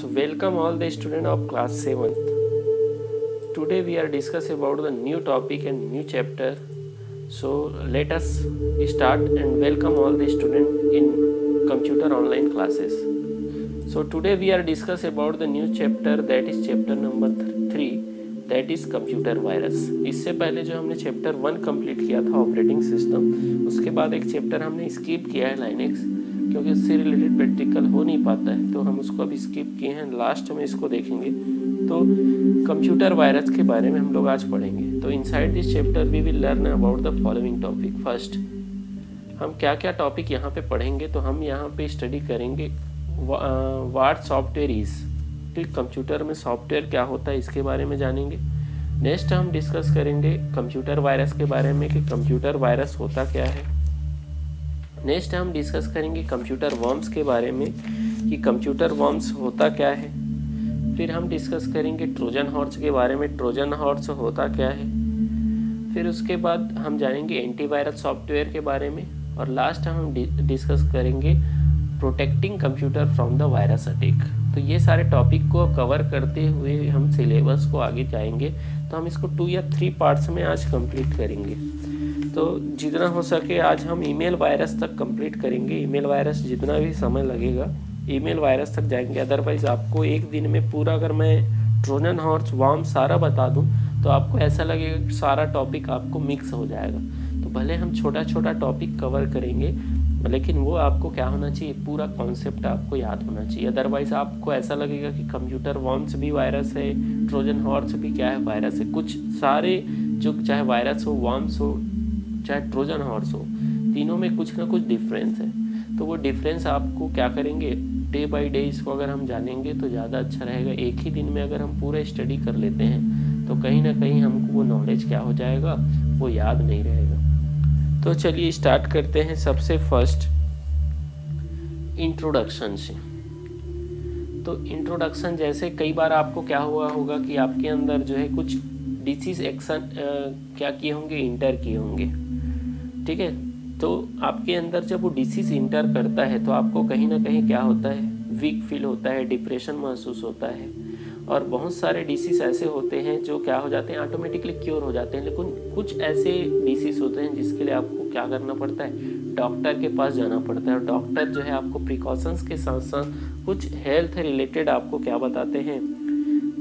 So welcome all the student of class 7th. Today we are discuss about the new topic and new chapter. So let us start and welcome all the student in computer online classes. So today we are discuss about the new chapter that is chapter number 3 that is computer virus इससे पहले जो हमने chapter one complete किया था operating system उसके बाद एक chapter हमने स्किप किया है लाइनेक्स क्योंकि इससे रिलेटेड प्रैक्टिकल हो नहीं पाता है तो हम उसको अभी स्किप किए हैं लास्ट में इसको देखेंगे। तो कंप्यूटर वायरस के बारे में हम लोग आज पढ़ेंगे। तो inside this chapter we will learn about the following topic first हम क्या क्या टॉपिक यहाँ पे पढ़ेंगे तो हम यहाँ पे स्टडी करेंगे वाट सॉफ्टवेयर इज़ कि कंप्यूटर में सॉफ्टवेयर क्या होता है, इसके बारे में जानेंगे। नेक्स्ट हम डिस्कस करेंगे कंप्यूटर वायरस के बारे में कि कंप्यूटर वायरस होता क्या है। नेक्स्ट हम डिस्कस करेंगे कंप्यूटर वॉर्म्स के बारे में कि कंप्यूटर वॉर्म्स होता क्या है। फिर हम डिस्कस करेंगे ट्रोजन हॉर्स के बारे में, ट्रोजन हॉर्स होता क्या है। फिर उसके बाद हम जानेंगे एंटीवायरस सॉफ्टवेयर के बारे में और लास्ट हम डिस्कस करेंगे protecting computer from the virus attack तो ये सारे टॉपिक को कवर करते हुए हम सिलेबस को आगे जाएँगे। तो हम इसको टू या थ्री पार्ट्स में आज कंप्लीट करेंगे। तो जितना हो सके आज हम ईमेल वायरस तक कंप्लीट करेंगे। ईमेल वायरस जितना भी समय लगेगा, ईमेल वायरस तक जाएँगे। अदरवाइज़ आपको एक दिन में पूरा अगर मैं ट्रोजन हॉर्स, वार्म सारा बता दूँ तो आपको ऐसा लगेगा कि सारा टॉपिक आपको मिक्स हो जाएगा। तो भले हम छोटा छोटा टॉपिक कवर करेंगे, लेकिन वो आपको क्या होना चाहिए? पूरा कॉन्सेप्ट आपको याद होना चाहिए। अदरवाइज़ आपको ऐसा लगेगा कि कंप्यूटर वॉर्म्स भी वायरस है, ट्रोजन हॉर्स भी क्या है वायरस है। कुछ सारे जो चाहे वायरस हो वॉर्म्स हो चाहे ट्रोजन हॉर्स हो, तीनों में कुछ ना कुछ डिफरेंस है। तो वो डिफरेंस आपको क्या करेंगे? डे बाई डे इसको अगर हम जानेंगे तो ज़्यादा अच्छा रहेगा। एक ही दिन में अगर हम पूरा स्टडी कर लेते हैं तो कहीं ना कहीं हमको वो नॉलेज क्या हो जाएगा? वो याद नहीं रहेगा। तो चलिए स्टार्ट करते हैं सबसे फ़र्स्ट इंट्रोडक्शन से। तो इंट्रोडक्शन जैसे कई बार आपको क्या हुआ होगा कि आपके अंदर जो है कुछ डिसीज एक्शन क्या किए होंगे? इंटर किए होंगे। ठीक है? तो आपके अंदर जब वो डिसीज इंटर करता है तो आपको कहीं ना कहीं क्या होता है? वीक फील होता है डिप्रेशन महसूस होता है। और बहुत सारे डिसीज ऐसे होते हैं जो क्या हो जाते हैं? ऑटोमेटिकली क्योर हो जाते हैं। लेकिन कुछ ऐसे डिसीज होते हैं जिसके लिए आपको क्या करना पड़ता है? डॉक्टर के पास जाना पड़ता है। और डॉक्टर जो है आपको प्रिकॉशंस के साथ साथ कुछ हेल्थ रिलेटेड आपको क्या बताते हैं?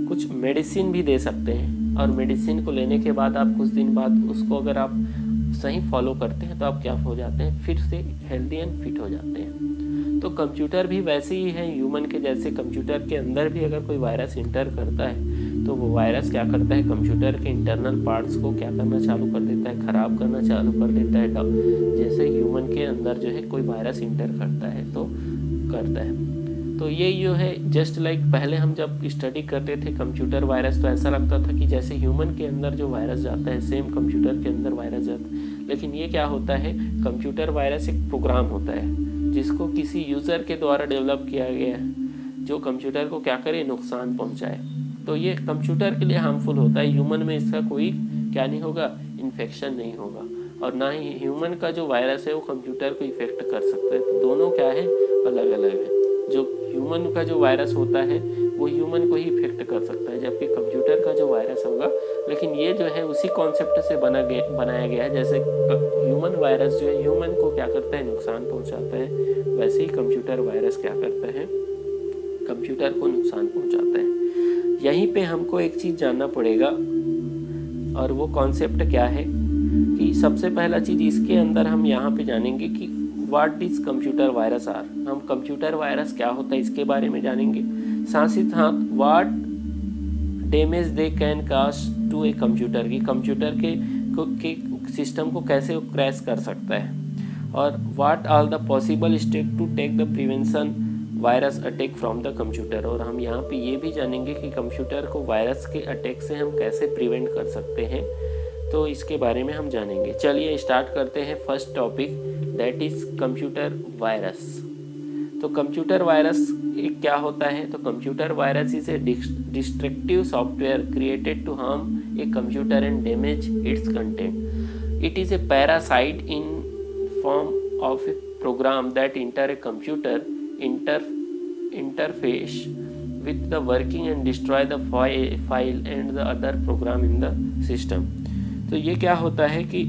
कुछ मेडिसिन भी दे सकते हैं। और मेडिसिन को लेने के बाद आप कुछ दिन बाद उसको अगर आप सही फॉलो करते हैं तो आप क्या हो जाते हैं? फिर से हेल्दी एंड फिट हो जाते हैं। तो कंप्यूटर भी वैसे ही है ह्यूमन के जैसे कंप्यूटर के अंदर भी अगर कोई वायरस इंटर करता है तो वो वायरस क्या करता है? कंप्यूटर के इंटरनल पार्ट्स को क्या करना चालू कर देता है? ख़राब करना चालू कर देता है। जैसे ह्यूमन के अंदर जो है कोई वायरस इंटर करता है तो करता है। तो ये जो है जस्ट लाइक like पहले हम जब स्टडी करते थे कंप्यूटर वायरस तो ऐसा लगता था कि जैसे ह्यूमन के अंदर जो वायरस जाता है सेम कंप्यूटर के अंदर वायरस जाता है। लेकिन ये क्या होता है कंप्यूटर वायरस एक प्रोग्राम होता है, जिसको किसी यूज़र के द्वारा डेवलप किया गया है, जो कंप्यूटर को क्या करे, नुकसान पहुँचाए। तो ये कंप्यूटर के लिए हार्मफुल होता है ह्यूमन में इसका कोई क्या नहीं होगा इन्फेक्शन नहीं होगा। और ना ही ह्यूमन का जो वायरस है, वो कंप्यूटर को इफ़ेक्ट कर सकता है। तो दोनों क्या है अलग अलग है, जो ह्यूमन का जो वायरस होता है, वो ह्यूमन को ही इफ़ेक्ट कर सकता है, जबकि कंप्यूटर का जो वायरस होगा, लेकिन ये जो है उसी कॉन्सेप्ट से बना गया, बनाया गया है, जैसे ह्यूमन वायरस जो है ह्यूमन को क्या करता है, नुकसान पहुंचाता है, वैसे ही कंप्यूटर वायरस क्या करता है कंप्यूटर को नुकसान पहुंचाता है। यहीं पे हमको एक चीज़ जानना पड़ेगा, और वो कॉन्सेप्ट क्या है, कि सबसे पहला चीज़ इसके अंदर हम यहाँ पे जानेंगे कि what is computer virus are हम कंप्यूटर वायरस क्या होता है इसके बारे में जानेंगे। साथ ही साथ what damage they can cost to a computer की कंप्यूटर के, के सिस्टम को कैसे क्रैश कर सकता है? और what are the possible step to take the prevention virus attack from the computer और हम यहाँ पे ये भी जानेंगे कि कंप्यूटर को वायरस के अटैक से हम कैसे प्रिवेंट कर सकते हैं। तो इसके बारे में हम जानेंगे। चलिए स्टार्ट करते हैं first topic that is computer virus तो कंप्यूटर वायरस एक क्या होता है? तो computer virus is a destructive software created to harm a computer and damage its content it is a parasite in form of a program that enter a computer enter interface with the working and destroy the file and the other program in the system. तो ये क्या होता है कि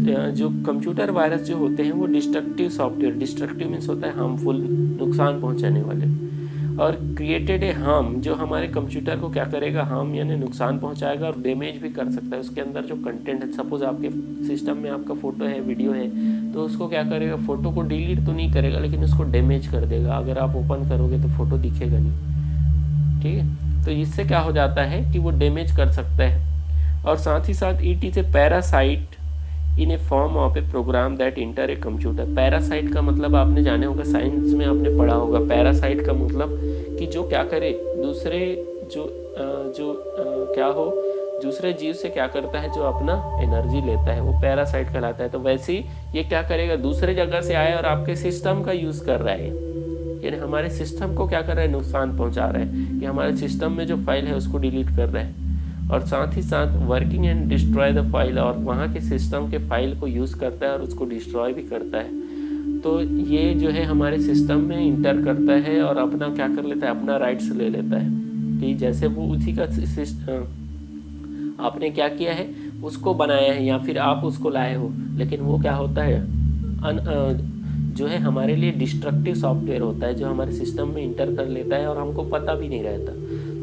जो computer virus जो होते हैं, वो डिस्ट्रक्टिव सॉफ्टवेयर डिस्ट्रक्टिव मीन्स होता है हार्मफुल नुकसान पहुँचाने वाले। और क्रिएटेड ए हार्म जो हमारे कंप्यूटर को क्या करेगा? हार्म यानी नुकसान पहुंचाएगा और डैमेज भी कर सकता है। उसके अंदर जो कंटेंट है सपोज़ आपके सिस्टम में आपका फ़ोटो है वीडियो है तो उसको क्या करेगा? फ़ोटो को डिलीट तो नहीं करेगा, लेकिन उसको डैमेज कर देगा। अगर आप ओपन करोगे तो फ़ोटो दिखेगा नहीं। ठीक है? तो इससे क्या हो जाता है कि वो डैमेज कर सकता है। और साथ ही साथ it is a parasite in a form of a program that enter a computer. Parasite का मतलब आपने जाने होगा, साइंस में आपने पढ़ा होगा। पैरासाइट का मतलब कि जो क्या करे, दूसरे जो जो क्या हो, दूसरे जीव से क्या करता है, जो अपना एनर्जी लेता है, वो पैरासाइट कहलाता है। तो वैसे ही ये क्या करेगा, दूसरे जगह से आया और आपके सिस्टम का यूज़ कर रहा है। यानी हमारे सिस्टम को क्या कर रहा है, नुकसान पहुँचा रहा है। या हमारे सिस्टम में जो फ़ाइल है, उसको डिलीट कर रहा है। और साथ ही साथ working and destroy the file और वहाँ के सिस्टम के फ़ाइल को यूज़ करता है और उसको डिस्ट्रॉय भी करता है। तो ये जो है हमारे सिस्टम में इंटर करता है और अपना क्या कर लेता है अपना राइट्स ले लेता है। कि जैसे वो उसी का सिस्टम आपने क्या किया है उसको बनाया है या फिर आप उसको लाए हो। लेकिन वो क्या होता है अन, जो है हमारे लिए डिस्ट्रक्टिव सॉफ्टवेयर होता है जो हमारे सिस्टम में इंटर कर लेता है और हमको पता भी नहीं रहता।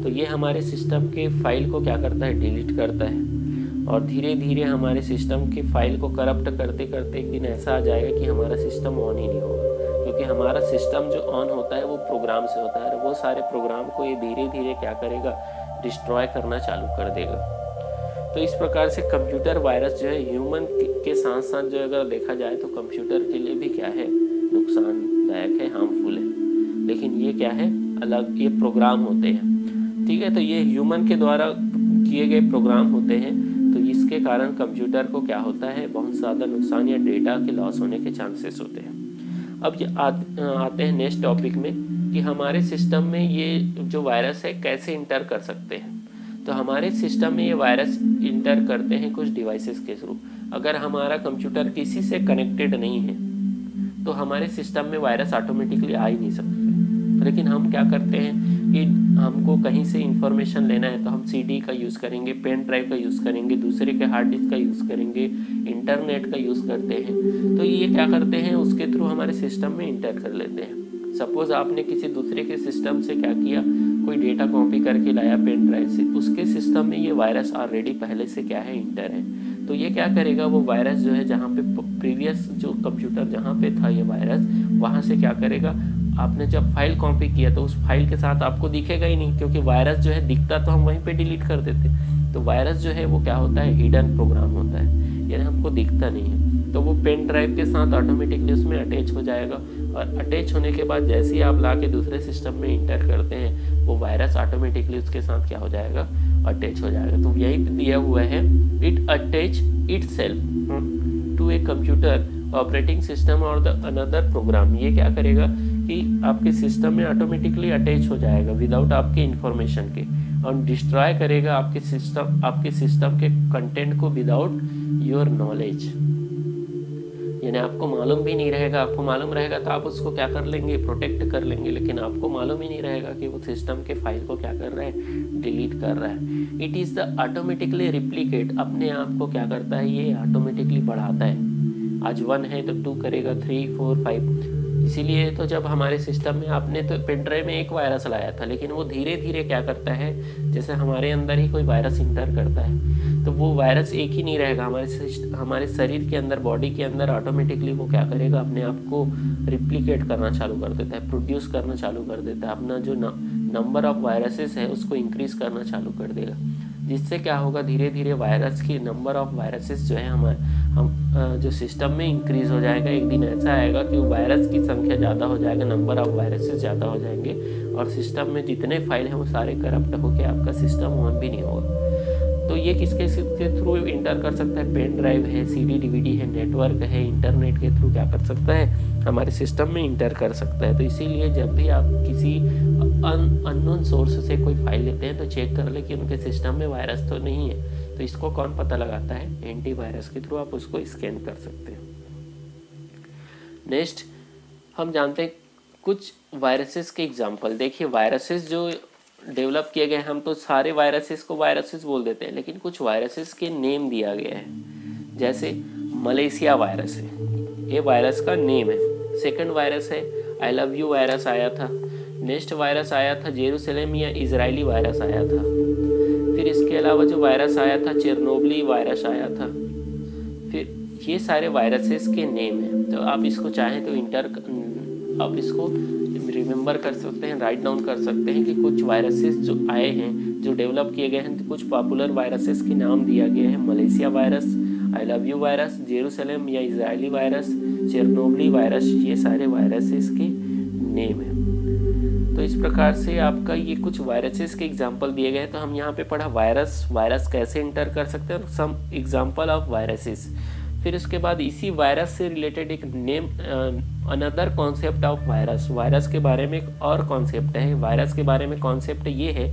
तो ये हमारे सिस्टम के फ़ाइल को क्या करता है? डिलीट करता है। और धीरे धीरे हमारे सिस्टम की फ़ाइल को करप्ट करते करते एक दिन ऐसा आ जाएगा कि हमारा सिस्टम ऑन ही नहीं होगा। क्योंकि हमारा सिस्टम जो ऑन होता है, वो प्रोग्राम से होता है और वो सारे प्रोग्राम को ये धीरे धीरे क्या करेगा? डिस्ट्रॉय करना चालू कर देगा। तो इस प्रकार से कंप्यूटर वायरस जो है ह्यूमन के साथ साथ जो अगर देखा जाए तो कंप्यूटर के लिए भी क्या है? नुकसानदायक है हार्मफुल है। लेकिन ये क्या है? अलग ये प्रोग्राम होते हैं। ठीक है तो ये ह्यूमन के द्वारा किए गए प्रोग्राम होते हैं। तो इसके कारण कंप्यूटर को क्या होता है? बहुत ज़्यादा नुकसान या डेटा के लॉस होने के चांसेस होते हैं। अब ये आते हैं नेक्स्ट टॉपिक में कि हमारे सिस्टम में ये जो वायरस है, कैसे इंटर कर सकते हैं? तो हमारे सिस्टम में ये वायरस इंटर करते हैं कुछ डिवाइसेस के थ्रू अगर हमारा कंप्यूटर किसी से कनेक्टेड नहीं है तो हमारे सिस्टम में वायरस ऑटोमेटिकली आ ही नहीं सकते लेकिन हम क्या करते हैं? कि हमको कहीं से इंफॉर्मेशन लेना है तो हम सीडी का यूज़ करेंगे पेन ड्राइव का यूज़ करेंगे, दूसरे के हार्ड डिस्क का यूज़ करेंगे इंटरनेट का यूज़ करते हैं। तो ये क्या करते हैं, उसके थ्रू हमारे सिस्टम में इंटर कर लेते हैं। सपोज़ आपने किसी दूसरे के सिस्टम से क्या किया, कोई डेटा कॉपी करके लाया पेन ड्राइव से, उसके सिस्टम में ये वायरस ऑलरेडी पहले से क्या है इंटर है। तो ये क्या करेगा, वो वायरस जो है, जहाँ पे प्रीवियस जो कंप्यूटर जहाँ पे था ये वायरस वहाँ से क्या करेगा आपने जब फ़ाइल कॉपी किया तो उस फ़ाइल के साथ आपको दिखेगा ही नहीं, क्योंकि वायरस जो है दिखता तो हम वहीं पे डिलीट कर देते। तो वायरस जो है, वो क्या होता है? हिडन प्रोग्राम होता है। यानी हमको दिखता नहीं है। तो वो पेन ड्राइव के साथ ऑटोमेटिकली उसमें अटैच हो जाएगा। और अटैच होने के बाद जैसे ही आप ला के दूसरे सिस्टम में इंटर करते हैं, वो वायरस ऑटोमेटिकली उसके साथ क्या हो जाएगा? अटैच हो जाएगा। तो यही दिया हुआ है it attach itself to a computer operating system और द अनदर प्रोग्राम ये क्या करेगा? कि आपके सिस्टम में ऑटोमेटिकली अटैच हो जाएगा विदाउट आपके इंफॉर्मेशन के। और डिस्ट्रॉय करेगा आपके सिस्टम आपके सिस्टम के कंटेंट को विदाउट योर नॉलेज यानी आपको मालूम भी नहीं रहेगा, आपको मालूम रहेगा तो आप उसको क्या कर लेंगे? प्रोटेक्ट कर लेंगे, लेकिन आपको मालूम ही नहीं रहेगा कि वो सिस्टम के फ़ाइल को क्या कर रहा है डिलीट कर रहा है। It is the automatically replicate अपने आप को क्या करता है? ये ऑटोमेटिकली बढ़ाता है। आज वन है तो टू करेगा थ्री फोर फाइव इसीलिए तो जब हमारे सिस्टम में आपने तो पेन ड्राइव में एक वायरस लाया था, लेकिन वो धीरे धीरे क्या करता है, जैसे हमारे अंदर ही कोई वायरस इंटर करता है तो वो वायरस एक ही नहीं रहेगा। हमारे हमारे शरीर के अंदर बॉडी के अंदर ऑटोमेटिकली वो क्या करेगा, अपने आप को रिप्लीकेट करना चालू कर देता है प्रोड्यूस करना चालू कर देता है, अपना जो नंबर ऑफ़ वायरसेस है उसको इंक्रीज करना चालू कर देगा। जिससे क्या होगा धीरे धीरे वायरस की नंबर ऑफ़ वायरसेस जो है, हमारे, हम जो सिस्टम में इंक्रीज हो जाएगा। एक दिन ऐसा आएगा कि वायरस की संख्या ज़्यादा हो जाएगा नंबर ऑफ़ वायरसेस ज़्यादा हो जाएँगे और सिस्टम में जितने फ़ाइल हैं, वो सारे करप्ट होकर आपका सिस्टम ऑन भी नहीं होगा। तो ये किसके के थ्रू इंटर कर सकता है? पेन ड्राइव है सी डी डीवीडी है नेटवर्क है इंटरनेट के थ्रू क्या कर सकता है? हमारे सिस्टम में इंटर कर सकता है। तो इसीलिए जब भी आप किसी अननोन सोर्स से कोई फ़ाइल लेते हैं तो चेक कर ले कि उनके सिस्टम में वायरस तो नहीं है। तो इसको कौन पता लगाता है? एंटीवायरस के थ्रू आप उसको स्कैन कर सकते हैं। नेक्स्ट हम जानते हैं कुछ वायरसेस के एग्जांपल देखिए वायरसेस जो डेवलप किए गए हम तो सारे वायरसेस को वायरसेस बोल देते हैं, लेकिन कुछ वायरसेस के नेम दिया गया है। जैसे मलेशिया वायरस है, ये वायरस का नेम है। सेकंड वायरस है आई लव यू वायरस आया था। नेक्स्ट वायरस आया था जेरूसलेम या इसराइली वायरस आया था। फिर इसके अलावा जो वायरस आया था चेरनोबली वायरस आया था। फिर ये सारे वायरसेस के नेम हैं। तो आप इसको चाहें तो इंटर आप इसको रिमेंबर कर सकते हैं राइट डाउन कर सकते हैं कि कुछ वायरसेस जो आए हैं, जो डेवलप किए गए हैं तो कुछ पॉपुलर वायरसेस के नाम दिया गया है। Malaysia virus I love you virus Jerusalem या इसराइली वायरस चेरनोबली वायरस ये सारे वायरसेस के नेम हैं। तो इस प्रकार से आपका ये कुछ वायरसेस के एग्ज़ाम्पल दिए गए हैं तो हम यहाँ पे पढ़ा वायरस वायरस कैसे इंटर कर सकते हैं सम एग्ज़ाम्पल ऑफ़ वायरसेस फिर उसके बाद इसी वायरस से रिलेटेड एक name another concept of virus virus के बारे में एक और कॉन्सेप्ट है। वायरस के बारे में कॉन्सेप्ट ये है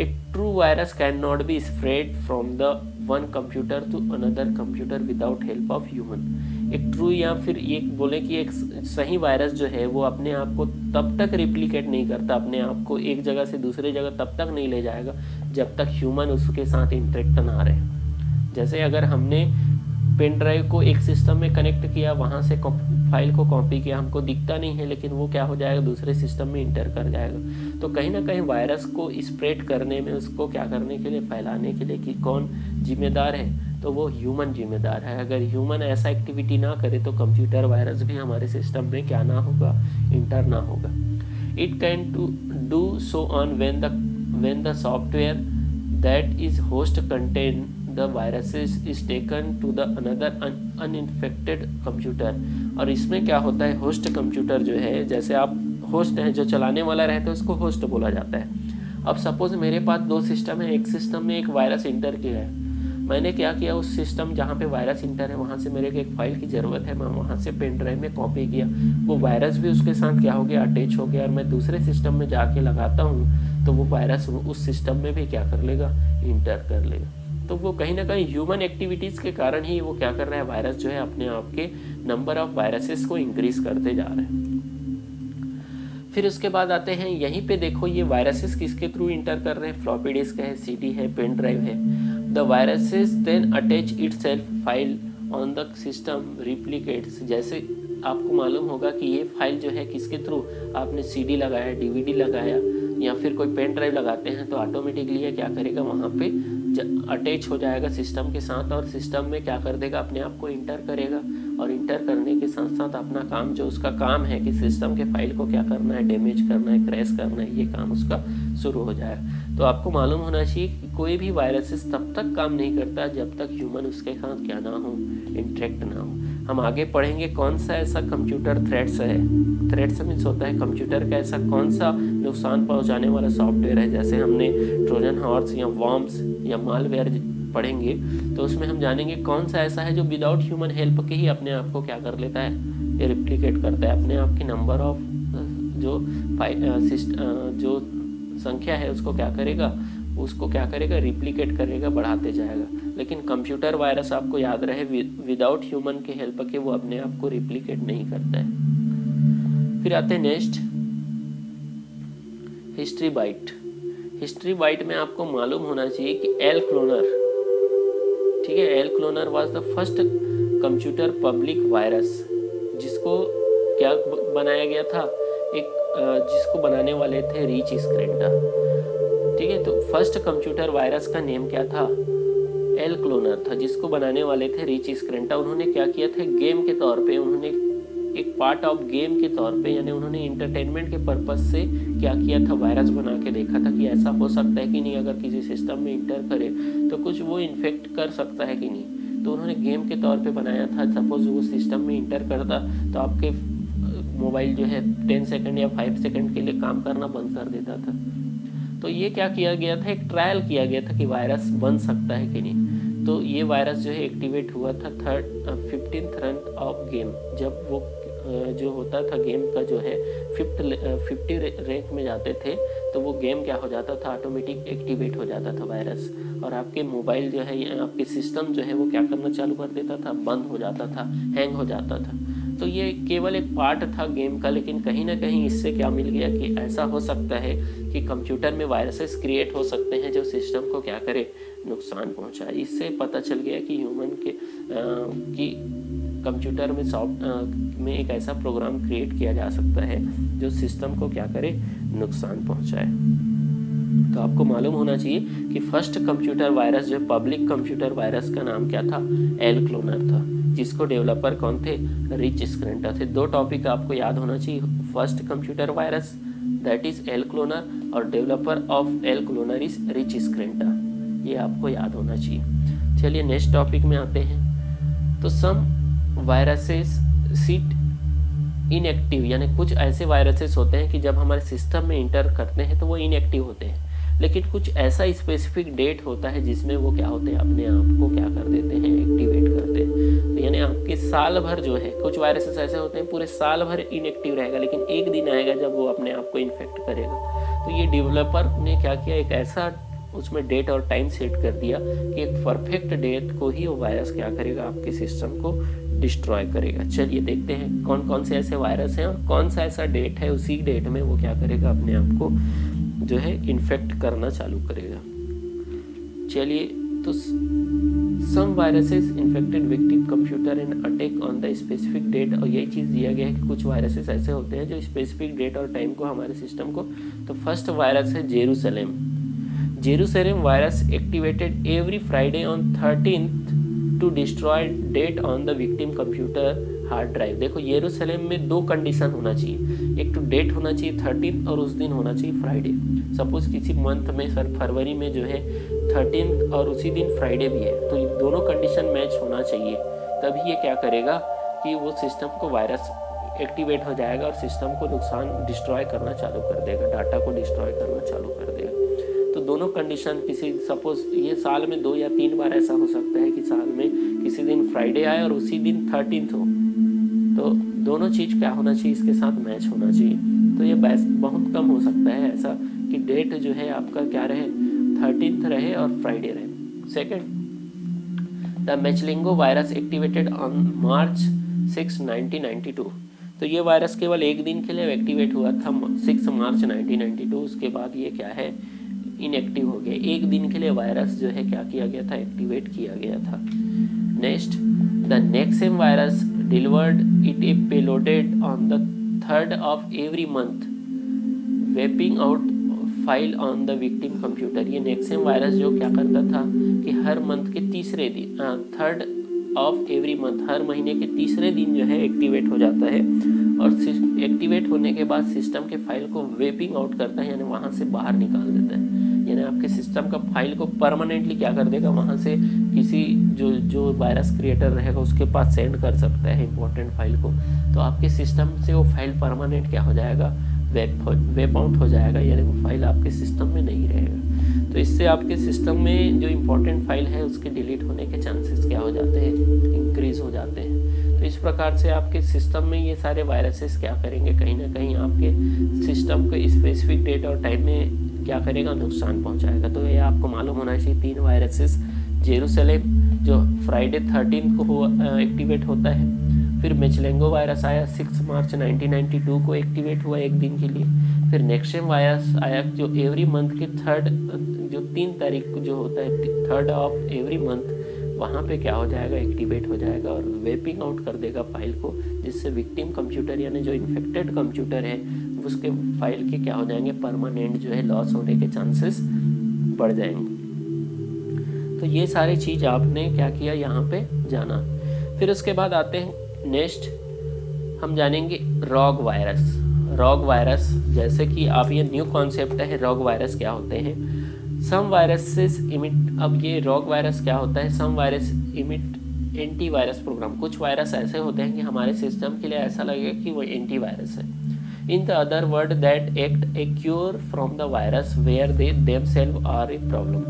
a true virus can not be spread from the one computer to another computer without help of human एक ट्रू या फिर ये बोले कि एक सही वायरस जो है, वो अपने आप को तब तक रिप्लीकेट नहीं करता। अपने आप को एक जगह से दूसरे जगह तब तक नहीं ले जाएगा जब तक ह्यूमन उसके साथ इंटरेक्ट ना रहे। जैसे अगर हमने पेन ड्राइव को एक सिस्टम में कनेक्ट किया, वहाँ से फ़ाइल को कॉपी किया, हमको दिखता नहीं है, लेकिन वो क्या हो जाएगा, दूसरे सिस्टम में इंटर कर जाएगा। तो कहीं ना कहीं वायरस को स्प्रेड करने में, उसको क्या करने के लिए, फैलाने के लिए कि कौन जिम्मेदार है? तो वो ह्यूमन जिम्मेदार है। अगर ह्यूमन ऐसा एक्टिविटी ना करे तो कंप्यूटर वायरस भी हमारे सिस्टम में क्या ना होगा, इंटर ना होगा। It can to do so on when the when the software that is host content the viruses is taken to the another un, uninfected computer. और इसमें क्या होता है होस्ट कंप्यूटर जो है, जैसे आप होस्ट हैं, जो चलाने वाला रहता है, उसको होस्ट बोला जाता है। अब सपोज़ मेरे पास दो सिस्टम है, एक सिस्टम में एक वायरस इंटर किया है। मैंने क्या किया, उस सिस्टम जहाँ पे वायरस इंटर है, वहाँ से मेरे को एक फ़ाइल की ज़रूरत है, मैं वहाँ से पेन ड्राइव में कॉपी किया। वो वायरस भी उसके साथ क्या हो गया अटैच हो गया, और मैं दूसरे सिस्टम में जाके लगाता हूँ तो वो वायरस उस सिस्टम में भी क्या कर लेगा इंटर कर लेगा। तो वो कहीं ना कहीं ह्यूमन एक्टिविटीज़ के कारण ही वो क्या कर रहा है वायरस जो है अपने आप के नंबर ऑफ़ वायरसेस को इंक्रीज करते जा रहे हैं। फिर उसके बाद आते हैं, यहीं पे देखो ये वायरसेस किसके थ्रू इंटर कर रहे हैं? फ्लॉपी डिस्क है सीडी है पेन ड्राइव है। The viruses then attach itself file on the system replicates जैसे आपको मालूम होगा कि ये फ़ाइल जो है किसके थ्रू आपने सीडी लगाया डीवीडी लगाया, या फिर कोई पेन ड्राइव लगाते हैं तो ऑटोमेटिकली ये क्या करेगा? वहाँ पे अटैच हो जाएगा सिस्टम के साथ और सिस्टम में क्या कर देगा? अपने आप को इंटर करेगा और इंटर करने के साथ साथ अपना काम जो उसका काम है कि सिस्टम के फ़ाइल को क्या करना है? डैमेज करना है क्रैश करना है, ये काम उसका शुरू हो जाएगा तो आपको मालूम होना चाहिए कि कोई भी वायरसेस तब तक काम नहीं करता जब तक ह्यूमन उसके साथ क्या ना हो इंट्रैक्ट ना हो। हम आगे पढ़ेंगे कौन सा ऐसा कंप्यूटर थ्रेड्स है। थ्रेड्स मीन्स होता है कंप्यूटर का ऐसा कौन सा नुकसान पहुँचाने वाला सॉफ्टवेयर है, जैसे हमने ट्रोजन हॉर्स या वॉम्स या मालवेयर पढ़ेंगे तो उसमें हम जानेंगे कौन सा ऐसा है जो विदाउट ह्यूमन हेल्प के ही अपने आप को क्या कर लेता है, ये रिप्लीकेट करता है। अपने आप के नंबर ऑफ़ जो जो संख्या है, उसको क्या करेगा, उसको क्या करेगा रिप्लीकेट करेगा, बढ़ाते जाएगा। लेकिन कंप्यूटर वायरस आपको याद रहे विदाउट ह्यूमन के हेल्प के, वो अपने आप को रिप्लीकेट नहीं करता है। फिर आते next history byte history byte में आपको मालूम होना चाहिए कि एल क्लोनर ठीक है? Elk Cloner was the first computer public virus जिसको क्या बनाया गया था? एक जिसको बनाने वाले थे रीच स्क्रेंटा ठीक है? तो फ़र्स्ट कंप्यूटर वायरस का नेम क्या था? एल क्लोनर था, जिसको बनाने वाले थे रिच स्क्रेंटा उन्होंने क्या किया था? गेम के तौर पे उन्होंने एक पार्ट ऑफ़ गेम के तौर पे, यानी उन्होंने इंटरटेनमेंट के पर्पज से क्या किया था वायरस बना के देखा था कि ऐसा हो सकता है कि नहीं, अगर किसी सिस्टम में इंटर करे तो कुछ वो इन्फेक्ट कर सकता है कि नहीं। तो उन्होंने गेम के तौर पे बनाया था। सपोज़ वो सिस्टम में इंटर करता तो आपके मोबाइल जो है टेन सेकेंड या फाइव सेकेंड के लिए काम करना बंद कर देता था। तो ये क्या किया गया था? एक ट्रायल किया गया था कि वायरस बन सकता है कि नहीं। तो ये वायरस जो है एक्टिवेट हुआ था third fifteen run of game जब वो जो होता था गेम का जो है फिफ्थ फिफ्टी रैंक में जाते थे तो वो गेम क्या हो जाता था? ऑटोमेटिक एक्टिवेट हो जाता था वायरस और आपके मोबाइल जो है, या आपके सिस्टम जो है, वो क्या करना चालू कर देता था? बंद हो जाता था हैंग हो जाता था। तो ये केवल एक पार्ट था गेम का, लेकिन कहीं ना कहीं इससे क्या मिल गया कि ऐसा हो सकता है कि कंप्यूटर में वायरसेस क्रिएट हो सकते हैं, जो सिस्टम को क्या करे? नुकसान पहुँचाए। इससे पता चल गया कि ह्यूमन के कि कंप्यूटर में सॉफ्ट में एक ऐसा प्रोग्राम क्रिएट किया जा सकता है जो सिस्टम को क्या करे? नुकसान पहुँचाए। तो आपको मालूम होना चाहिए कि फ़र्स्ट कंप्यूटर वायरस जो पब्लिक कंप्यूटर वायरस का नाम क्या था? एल क्लोनर था, जिसको डेवलपर कौन थे? रिच स्क्रेंटा थे। दो टॉपिक आपको याद होना चाहिए। First computer virus that is Elk Cloner और developer of Elk Cloner is Rich Skrenta ये आपको याद होना चाहिए। चलिए नेक्स्ट टॉपिक में आते हैं। तो सम वायरसेस सीट इनएक्टिव यानी कुछ ऐसे वायरसेस होते हैं कि जब हमारे सिस्टम में इंटर करते हैं तो वो इनएक्टिव होते हैं। लेकिन कुछ ऐसा स्पेसिफिक डेट होता है जिसमें वो क्या होते हैं? अपने आप को क्या कर देते हैं? एक्टिवेट करते हैं। तो यानी आपके साल भर जो है, कुछ वायरसेस ऐसे होते हैं, पूरे साल भर इनएक्टिव रहेगा, लेकिन एक दिन आएगा जब वो अपने आप को इन्फेक्ट करेगा। तो ये डेवलपर ने क्या किया? एक ऐसा उसमें डेट और टाइम सेट कर दिया कि एक परफेक्ट डेट को ही वो वायरस क्या करेगा? आपके सिस्टम को डिस्ट्रॉय करेगा। चलिए देखते हैं कौन कौन से ऐसे वायरस हैं और कौन सा ऐसा डेट है, उसी डेट में वो क्या करेगा, अपने आप को जो है इन्फेक्ट करना चालू करेगा। चलिए तो some viruses infected victim computer and attack on the specific date और यही चीज़ दिया गया है कि कुछ वायरसेस ऐसे होते हैं जो स्पेसिफिक डेट और टाइम को, हमारे सिस्टम को। तो फ़र्स्ट वायरस है Jerusalem Jerusalem virus activated every Friday on thirteen to destroy date on the victim computer hard drive देखो येरूशलेम में दो कंडीशन होना चाहिए। एक तो डेट होना चाहिए थर्टीन और उस दिन होना चाहिए फ्राइडे सपोज़ किसी मंथ में, सर, फरवरी में जो है थर्टीन और उसी दिन फ्राइडे भी है तो दोनों कंडीशन मैच होना चाहिए। तभी ये क्या करेगा कि वो सिस्टम को वायरस एक्टिवेट हो जाएगा और सिस्टम को नुकसान डिस्ट्रॉय करना चालू कर देगा डाटा को डिस्ट्रॉय करना चालू कर देगा। तो दोनों कंडीशन किसी सपोज़ ये साल में दो या तीन बार ऐसा हो सकता है कि साल में किसी दिन फ्राइडे आए और उसी दिन थर्टीन हो। तो दोनों चीज़ क्या होना चाहिए? इसके साथ मैच होना चाहिए। तो ये बहुत कम हो सकता है ऐसा कि डेट जो है आपका क्या रहे? थर्टीन रहे और फ्राइडे रहे। Second the Michelangelo virus activated on March six nineteen तो ये वायरस केवल एक दिन के लिए एक्टिवेट हुआ था सिक्स मार्च 1992 उसके बाद ये क्या है? इनएक्टिव हो गया। एक दिन के लिए वायरस जो है क्या किया गया था? एक्टिवेट किया गया था। Next the Nyxem virus delivered it a payloaded on the third of every month wiping out file on the victim computer ये नेक्सेम वायरस जो क्या करता था कि हर मंथ के तीसरे दिन थर्ड ऑफ़ एवरी मंथ हर महीने के तीसरे दिन जो है एक्टिवेट हो जाता है। और एक्टिवेट होने के बाद सिस्टम के फ़ाइल को वेपिंग आउट करता है, यानी वहाँ से बाहर निकाल देता है। यानी आपके सिस्टम का फ़ाइल को परमानेंटली क्या कर देगा? वहाँ से किसी जो जो वायरस क्रिएटर रहेगा, उसके पास सेंड कर सकता है इंपॉर्टेंट फ़ाइल को। तो आपके सिस्टम से वो फ़ाइल परमानेंट क्या हो जाएगा? वेब वेब आउट हो जाएगा, यानी वो फ़ाइल आपके सिस्टम में नहीं रहेगा। तो इससे आपके सिस्टम में जो इम्पोर्टेंट फ़ाइल है, उसके डिलीट होने के चांसेस क्या हो जाते हैं? इंक्रीज हो जाते हैं। तो इस प्रकार से आपके सिस्टम में ये सारे वायरसेस क्या करेंगे? कहीं ना कहीं आपके सिस्टम को स्पेसिफिक डेट और टाइम में क्या करेगा, नुकसान पहुंचाएगा। तो ये आपको मालूम होना चाहिए, तीन वायरसेस जेरूसलेम जो फ्राइडे थर्टीन को एक्टिवेट होता है, फिर मेचलेंगो वायरस आया सिक्स मार्च 1992 को एक्टिवेट हुआ एक दिन के लिए, फिर नेक्सेम वायरस आया, जो एवरी मंथ के थर्ड जो तीन तारीख को जो होता है थर्ड ऑफ़ एवरी मंथ वहाँ पे क्या हो जाएगा एक्टिवेट हो जाएगा और वेपिंग आउट कर देगा फ़ाइल को, जिससे विक्टिम कंप्यूटर यानी जो इन्फेक्टेड कंप्यूटर है उसके फ़ाइल के क्या हो जाएँगे? परमानेंट जो है लॉस होने के चांसेस बढ़ जाएँगे। तो ये सारी चीज़ आपने क्या किया? यहाँ पे जाना। फिर उसके बाद आते हैं नेक्स्ट हम जानेंगे रॉग वायरस रॉग वायरस जैसे कि आप, ये न्यू कॉन्सेप्ट है रॉग वायरस क्या होते हैं? सम वायरसेस इमिट अब ये रॉग वायरस क्या होता है? Some virus imitate anti virus program कुछ वायरस ऐसे होते हैं कि हमारे सिस्टम के लिए ऐसा लगेगा कि वो एंटी वायरस है। In the other word, that act a cure from the virus where they themselves are a problem.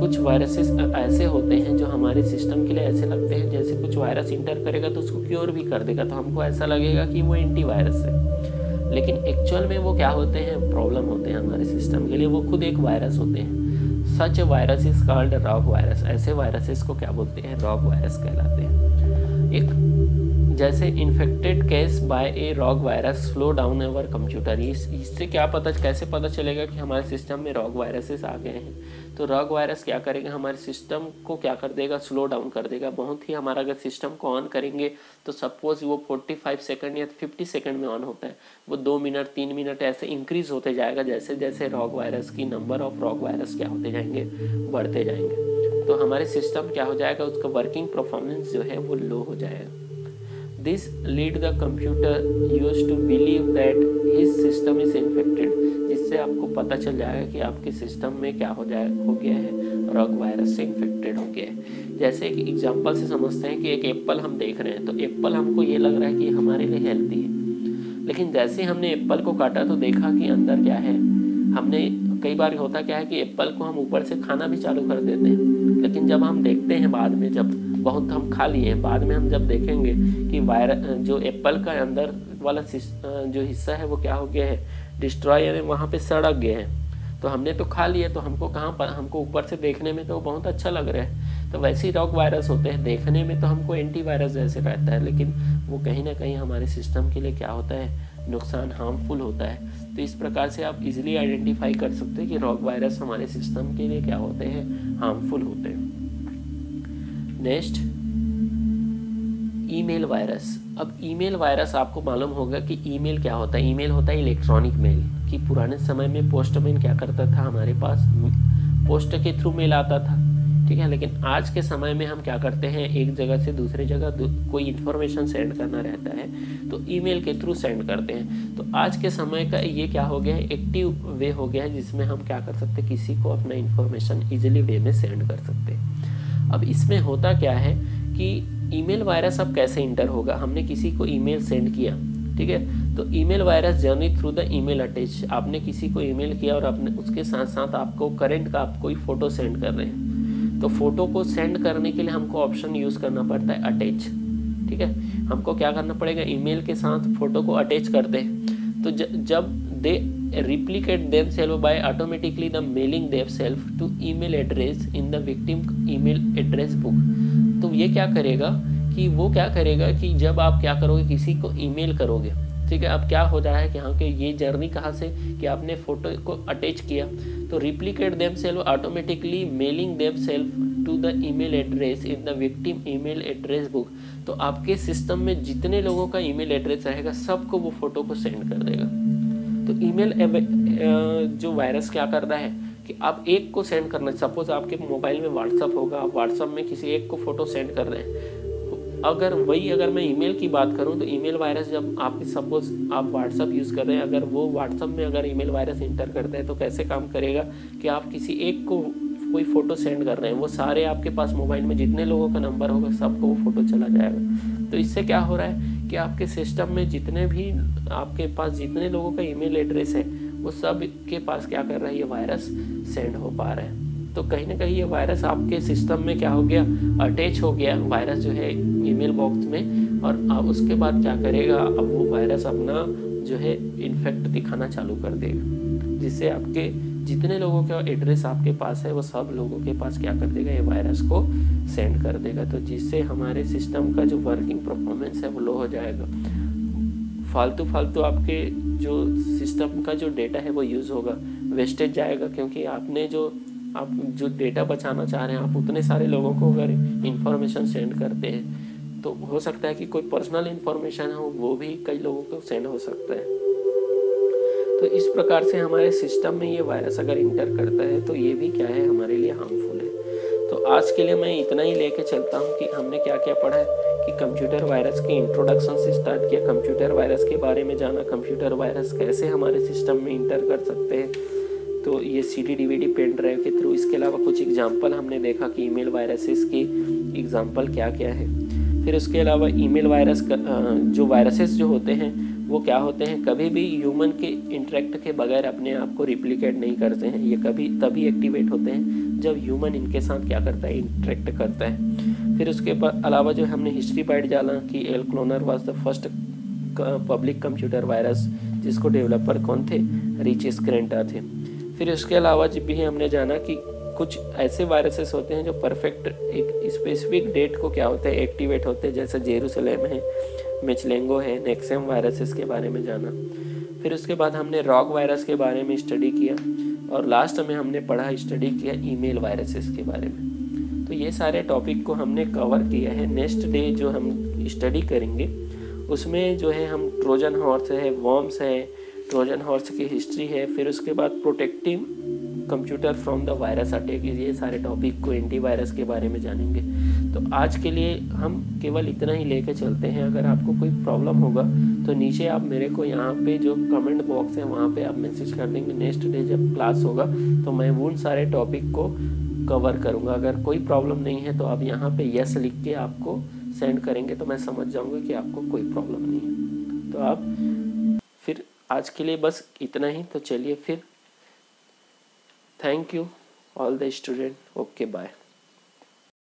कुछ वायरसेस ऐसे होते हैं जो हमारे सिस्टम के लिए ऐसे लगते हैं, जैसे कुछ वायरस इंटर करेगा तो उसको क्योर भी कर देगा। तो हमको ऐसा लगेगा कि वो एंटी वायरस है। लेकिन एक्चुअल में वो क्या होते हैं? प्रॉब्लम होते हैं हमारे सिस्टम के लिए। वो खुद एक वायरस होते हैं। Such virus is called rogue virus ऐसे वायरसेस को क्या बोलते हैं? रॉक वायरस कहलाते हैं। एक जैसे infected case by a rogue virus slow down our computer इस, इससे क्या पता, कैसे पता चलेगा कि हमारे सिस्टम में रॉग वायरसेस आ गए हैं? तो रॉग वायरस क्या करेगा? हमारे सिस्टम को क्या कर देगा? स्लो डाउन कर देगा। बहुत ही हमारा अगर सिस्टम को ऑन करेंगे तो सपोज़ वो 45 सेकंड या 50 सेकंड में ऑन होता है। वो दो मिनट तीन मिनट ऐसे इंक्रीज होते जाएगा, जैसे जैसे रॉग वायरस की नंबर ऑफ़ रॉग वायरस क्या होते जाएँगे? बढ़ते जाएँगे। तो हमारे सिस्टम क्या हो जाएगा? उसका वर्किंग परफॉर्मेंस जो है वो लो हो जाएगा। This lead the computer used to believe that his system is infected, जिससे आपको पता चल जाएगा कि आपके सिस्टम में क्या हो जाए, हो गया है रॉग वायरस से इन्फेक्टेड हो गया है। जैसे एक एग्जांपल से समझते हैं कि एक एप्पल हम देख रहे हैं तो एप्पल हमको ये लग रहा है कि हमारे लिए हेल्थी है। लेकिन जैसे हमने एप्पल को काटा तो देखा कि अंदर क्या है। हमने, कई बार होता क्या है कि एप्पल को हम ऊपर से खाना भी चालू कर देते हैं, लेकिन जब हम देखते हैं बाद में, जब बहुत हम खा लिए हैं। बाद में हम जब देखेंगे कि वायरस, जो एप्पल का अंदर वाला जो हिस्सा है, वो क्या हो गया है? डिस्ट्रॉय यानी वहाँ पे सड़क गए हैं। तो हमने तो खा लिए तो हमको कहाँ पर, हमको ऊपर से देखने में तो बहुत अच्छा लग रहा है। तो वैसे ही रॉक वायरस होते हैं, देखने में तो हमको एंटी वायरस जैसे रहता है, लेकिन वो कहीं ना कहीं हमारे सिस्टम के लिए क्या होता है, नुकसान, हार्मफुल होता है। तो इस प्रकार से आप इजीली आइडेंटिफाई कर सकते हैं कि रॉक वायरस हमारे सिस्टम के लिए क्या होते हैं, हार्मफुल होते हैं। Next, email virus. अब ईमेल वायरस आपको मालूम होगा कि ईमेल क्या होता है। ईमेल होता है इलेक्ट्रॉनिक मेल, कि पुराने समय में पोस्टमैन क्या करता था हमारे पास। पोस्ट के थ्रू मेल आता था, ठीक है? लेकिन आज के समय में हम क्या करते हैं? एक जगह से दूसरे जगह कोई इन्फॉर्मेशन सेंड करना रहता है तो ईमेल के थ्रू सेंड करते हैं। तो आज के समय का ये क्या हो गया है? एक्टिव वे हो गया है, जिसमें हम क्या कर सकते हैं? किसी को अपना इन्फॉर्मेशन इजिली वे में सेंड कर सकते हैं। अब इसमें होता क्या है कि ईमेल वायरस अब कैसे इंटर होगा? हमने किसी को ईमेल सेंड किया, ठीक है? तो email virus journey through the email attach. आपने किसी को ईमेल किया और आपने उसके साथ साथ आपको करंट का आप कोई फ़ोटो सेंड कर रहे हैं। तो फ़ोटो को सेंड करने के लिए हमको ऑप्शन यूज़ करना पड़ता है अटैच, ठीक है? हमको क्या करना पड़ेगा? ईमेल के साथ फ़ोटो को अटैच कर दे तो जब दे replicate themselves by automatically the mailing themselves to email address in the victim email address book. तो ये क्या करेगा कि वो क्या करेगा कि जब आप क्या करोगे, किसी को ईमेल करोगे, ठीक है? अब क्या हो रहा है कि हाँ कि ये जर्नी कहाँ से कि आपने फ़ोटो को अटैच किया? तो replicate themselves automatically mailing themselves to the email address in the victim email address book तो आपके सिस्टम में जितने लोगों का ईमेल एड्रेस रहेगा, सबको वो फ़ोटो को सेंड कर देगा। तो ईमेल जो वायरस क्या करता है कि आप एक को सेंड करना सपोज़ आपके मोबाइल में व्हाट्सअप होगा, आप व्हाट्सअप में किसी एक को फ़ोटो सेंड कर रहे हैं। तो अगर वही अगर मैं ईमेल की बात करूँ तो ईमेल वायरस जब आप सपोज़ आप व्हाट्सअप यूज़ कर रहे हैं, अगर वो व्हाट्सअप में अगर ईमेल वायरस इंटर करता है तो कैसे काम करेगा कि आप किसी एक को कोई फ़ोटो सेंड कर रहे हैं। वो सारे आपके पास मोबाइल में जितने लोगों का नंबर होगा, सबको वो फ़ोटो चला जाएगा। तो इससे क्या हो रहा है कि आपके सिस्टम में जितने भी आपके पास जितने लोगों का ईमेल एड्रेस है, वो सब के पास क्या कर रहा है? ये वायरस सेंड हो पा रहा है। तो कहीं ना कहीं ये वायरस आपके सिस्टम में क्या हो गया? अटैच हो गया वायरस जो है ईमेल बॉक्स में और अब उसके बाद क्या करेगा? अब वो वायरस अपना जो है इन्फेक्ट दिखाना चालू कर देगा, जिससे आपके जितने लोगों का एड्रेस आपके पास है, वो सब लोगों के पास क्या कर देगा? ये वायरस को सेंड कर देगा। तो जिससे हमारे सिस्टम का जो वर्किंग परफॉर्मेंस है, वो लो हो जाएगा। फालतू फालतू आपके जो सिस्टम का जो डेटा है, वो यूज़ होगा। वेस्टेज जाएगा, क्योंकि आपने जो, आप जो डेटा बचाना चाह रहे हैं, आप उतने सारे लोगों को अगर इंफॉर्मेशन सेंड करते हैं तो हो सकता है कि कोई पर्सनल इंफॉर्मेशन हो, वो भी कई लोगों को सेंड हो सकता है। तो इस प्रकार से हमारे सिस्टम में ये वायरस अगर इंटर करता है तो ये भी क्या है? हमारे लिए हार्मफुल है। तो आज के लिए मैं इतना ही लेके चलता हूँ कि हमने क्या क्या पढ़ा है कि कंप्यूटर वायरस के इंट्रोडक्शन से स्टार्ट किया। कंप्यूटर वायरस के बारे में जाना कंप्यूटर वायरस कैसे हमारे सिस्टम में इंटर कर सकते हैं? तो ये C D D V D pen drive के थ्रू इसके अलावा कुछ एग्ज़ाम्पल हमने देखा कि ईमेल वायरसेस की एग्ज़ाम्पल क्या क्या है। फिर उसके अलावा ईमेल वायरस का जो वायरसेस जो होते हैं वो क्या होते हैं? कभी भी ह्यूमन के इंटरेक्ट के बगैर अपने आप को रिप्लिकेट नहीं करते हैं। ये कभी, तभी एक्टिवेट होते हैं जब ह्यूमन इनके साथ क्या करता है? इंटरेक्ट करता है। फिर उसके अलावा जो हमने हिस्ट्री पाइट जाना कि Elk Cloner was the first public computer virus जिसको डेवलपर कौन थे? रिच स्क्रेंटा थे। फिर उसके अलावा जब भी हमने जाना कि कुछ ऐसे वायरसेस होते हैं जो परफेक्ट एक स्पेसिफिक डेट को क्या होते हैं? एक्टिवेट होते हैं, जैसे जेरूसलेम है। मिचलेंगो है नेक्सेम वायरसेस के बारे में जाना। फिर उसके बाद हमने रॉक वायरस के बारे में स्टडी किया और लास्ट में हमने पढ़ा स्टडी किया ईमेल वायरसेस के बारे में। तो ये सारे टॉपिक को हमने कवर किया है। नेक्स्ट डे जो हम स्टडी करेंगे, उसमें जो है हम ट्रोजन हॉर्स है वॉर्म्स है ट्रोजन हॉर्स की हिस्ट्री है, फिर उसके बाद protective computer from the virus attack ये सारे टॉपिक को एंटीवायरस के बारे में जानेंगे। तो आज के लिए हम केवल इतना ही लेके चलते हैं। अगर आपको कोई प्रॉब्लम होगा तो नीचे आप मेरे को यहाँ पे जो कमेंट बॉक्स है, वहाँ पे आप मैसेज कर देंगे। नेक्स्ट डे जब क्लास होगा तो मैं उन सारे टॉपिक को कवर करूँगा। अगर कोई प्रॉब्लम नहीं है तो आप यहाँ पे यस लिख के आपको सेंड करेंगे तो मैं समझ जाऊँगा कि आपको कोई प्रॉब्लम नहीं है। तो आप फिर आज के लिए बस इतना ही। तो चलिए फिर thank you all the student okay bye